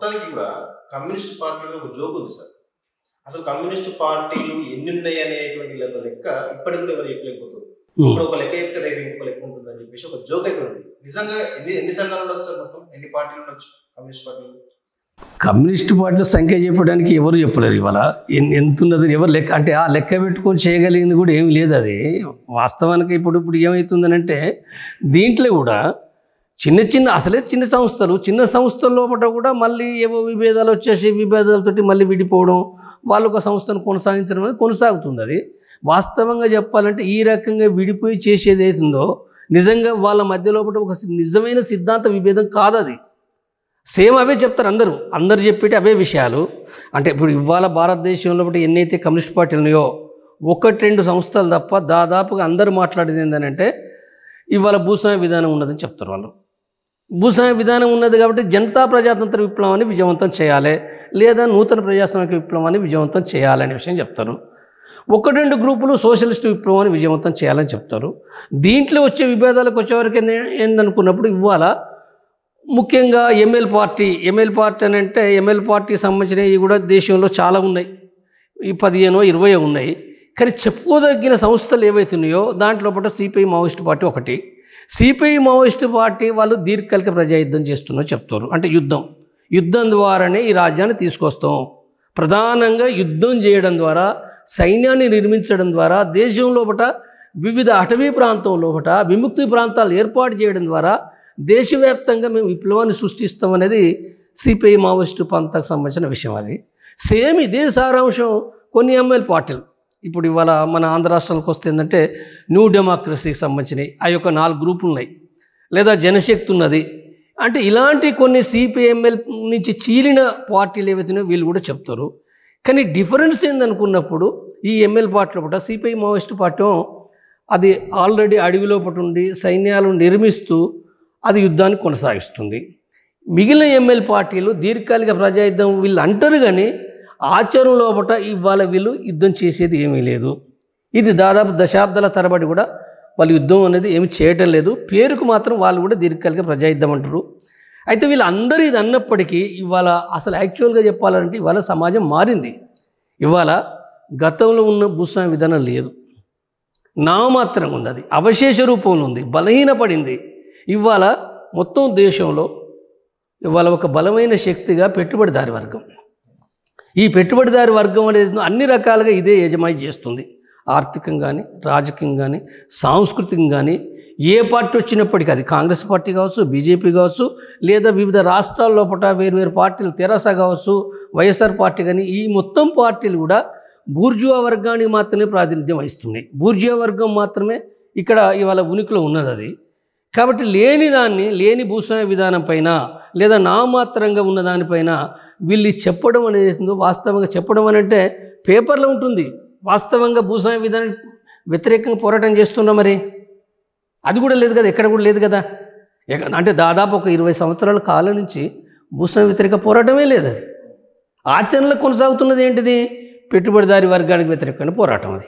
మొత్తానికి కూడా కమ్యూనిస్ట్ పార్టీలో ఒక జోక్ ఉంది సార్. అసలు కమ్యూనిస్ట్ పార్టీలు ఎన్ని ఉన్నాయి అనేటువంటి లెక్క ఇప్పటికి కూడా ఎవరు చెప్పలేకపోతుంది ఇప్పుడు ఒక లెక్క చెప్తే రేపు ఇంకొక లెక్క ఉంటుంది అని చెప్పేసి ఒక జోక్ అయితే ఉంది. నిజంగా ఎన్ని ఎన్ని సంఘాలు ఉండొచ్చు సార్ మొత్తం? ఎన్ని పార్టీలు ఉండొచ్చు కమ్యూనిస్ట్ పార్టీలు? కమ్యూనిస్ట్ పార్టీల సంఖ్య చెప్పడానికి ఎవరు చెప్పలేరు ఇవాళ. ఎంత ఉన్నది ఎవరు లెక్క అంటే ఆ లెక్క పెట్టుకొని చేయగలిగింది కూడా ఏమి లేదు అది. వాస్తవానికి ఇప్పుడు ఇప్పుడు ఏమవుతుందనంటే దీంట్లో కూడా చిన్న చిన్న అసలే చిన్న సంస్థలు చిన్న సంస్థల లోపల కూడా మళ్ళీ ఏవో విభేదాలు వచ్చేసి విభేదాలతోటి మళ్ళీ విడిపోవడం వాళ్ళు ఒక సంస్థను కొనసాగించడం అనేది కొనసాగుతుంది అది. వాస్తవంగా చెప్పాలంటే ఈ రకంగా విడిపోయి చేసేది అవుతుందో నిజంగా వాళ్ళ మధ్య లోపల ఒక సి- నిజమైన సిద్ధాంత విభేదం కాదు అది సేమ్ అవే చెప్తారు అందరూ. అందరు చెప్పేటి అవే విషయాలు. అంటే ఇప్పుడు ఇవాళ భారతదేశంలో ఎన్నైతే కమ్యూనిస్ట్ పార్టీలు ఉన్నాయో ఒకటి రెండు సంస్థలు తప్ప దాదాపుగా అందరూ మాట్లాడేది ఏంటంటే ఇవాళ భూస్వామ్య విధానం ఉన్నదని చెప్తారు వాళ్ళు. భూస్వామ్య విధానం ఉన్నది కాబట్టి జనతా ప్రజాతంత్ర విప్లవాన్ని విజయవంతం చేయాలి లేదా నూతన ప్రజాస్వామిక విప్లవాన్ని విజయవంతం చేయాలనే విషయం చెప్తారు. ఒక రెండు గ్రూపులు సోషలిస్ట్ విప్లవాన్ని విజయవంతం చేయాలని చెప్తారు. దీంట్లో వచ్చే విభేదాలకు వచ్చేవరకు ఏంది- ఏందనుకున్నప్పుడు ఇవాళ ముఖ్యంగా ఎంఎల్ పార్టీ ఎంఎల్ పార్టీ అని అంటే ఎంఎల్ పార్టీకి సంబంధించినవి కూడా దేశంలో చాలా ఉన్నాయి. ఈ పదిహేనో ఇరవయో ఉన్నాయి. కానీ చెప్పుకోదగిన సంస్థలు ఏవైతున్నాయో దాంట్లో పాటు సిపిఐ మావోయిస్ట్ పార్టీ ఒకటి. సిపిఐ మావోయిస్ట్ పార్టీ వాళ్ళు దీర్ఘకాలిక ప్రజాయుద్ధం చేస్తున్నారు చెప్తారు. అంటే యుద్ధం. యుద్ధం ద్వారానే ఈ రాజ్యాన్ని తీసుకొస్తాం. ప్రధానంగా యుద్ధం చేయడం ద్వారా సైన్యాన్ని నిర్మించడం ద్వారా దేశం లోపట వివిధ అటవీ ప్రాంతం లోపట విముక్తి ప్రాంతాలు ఏర్పాటు చేయడం ద్వారా దేశవ్యాప్తంగా మేము విప్లవాన్ని సృష్టిస్తాం అనేది సిపిఐ మావోయిస్టు పంతకు సంబంధించిన విషయం అది. సేమ్ ఇదే సారాంశం కొన్ని ఎమ్మెల్యే పార్టీలు. ఇప్పుడు ఇవాళ మన ఆంధ్ర రాష్ట్రానికి వస్తే ఏంటంటే న్యూ డెమోక్రసీకి సంబంధించినవి ఆ యొక్క నాలుగు గ్రూపులు ఉన్నాయి లేదా జనశక్తి ఉన్నది. అంటే ఇలాంటి కొన్ని సిపిఎంఎల్ నుంచి చీలిన పార్టీలు ఏవైతున్నాయో వీళ్ళు కూడా చెప్తారు. కానీ డిఫరెన్స్ ఏందనుకున్నప్పుడు ఈ ఎంఎల్ పార్టీలో కూడా సిపిఐ మావోయిస్ట్ పార్టీ అది ఆల్రెడీ అడవిలో పట్టు ఉండి సైన్యాలు నిర్మిస్తూ అది యుద్ధాన్ని కొనసాగిస్తుంది. మిగిలిన ఎమ్మెల్యే పార్టీలు దీర్ఘకాలిక ప్రజాయుద్ధం వీళ్ళు అంటారు కానీ ఆచరణ లోపట ఇవాళ వీళ్ళు యుద్ధం చేసేది ఏమీ లేదు. ఇది దాదాపు దశాబ్దాల తరబడి కూడా వాళ్ళు యుద్ధం అనేది ఏమి చేయటం లేదు. పేరుకు మాత్రం వాళ్ళు కూడా దీర్ఘకాలిక ప్రజాయుద్ధం అంటారు. అయితే వీళ్ళందరూ ఇది అన్నప్పటికీ ఇవాళ అసలు యాక్చువల్గా చెప్పాలంటే ఇవాళ సమాజం మారింది. ఇవాళ గతంలో ఉన్న భూస్వామి విధానం లేదు. నామాత్రం ఉంది అది. అవశేష రూపంలో ఉంది. బలహీనపడింది. ఇవాళ మొత్తం దేశంలో ఇవాళ ఒక బలమైన శక్తిగా పెట్టుబడిదారి వర్గం. ఈ పెట్టుబడిదారి వర్గం అనేది అన్ని రకాలుగా ఇదే యజమాయి చేస్తుంది. ఆర్థికంగాని కానీ రాజకీయంగా కానీ సాంస్కృతికం కానీ ఏ పార్టీ వచ్చినప్పటికీ అది కాంగ్రెస్ పార్టీ కావచ్చు బీజేపీ కావచ్చు లేదా వివిధ రాష్ట్రాల లోపల వేరు వేరు పార్టీలు తెరాస కావచ్చు వైఎస్ఆర్ పార్టీ కానీ ఈ మొత్తం పార్టీలు కూడా బూర్జువా వర్గానికి మాత్రమే ప్రాతినిధ్యం వహిస్తున్నాయి. బూర్జువా వర్గం మాత్రమే ఇక్కడ ఇవాళ ఉనికిలో ఉన్నది అది. కాబట్టి లేని దాన్ని లేని భూస్వామ్య విధానం పైన లేదా నామాత్రంగా ఉన్న దానిపైన వీళ్ళు చెప్పడం అనేది వాస్తవంగా చెప్పడం అని అంటే పేపర్లో ఉంటుంది. వాస్తవంగా భూస్వామ్య విధానం వ్యతిరేకంగా పోరాటం చేస్తున్నా మరి. అది కూడా లేదు కదా ఎక్కడ కూడా లేదు కదా. అంటే దాదాపు ఒక ఇరవై సంవత్సరాల కాలం నుంచి భూస్వామ్య వ్యతిరేక పోరాటమే లేదు అది. ఆచరణలో కొనసాగుతున్నది ఏంటిది? పెట్టుబడిదారి వర్గానికి వ్యతిరేకమైన పోరాటం అది.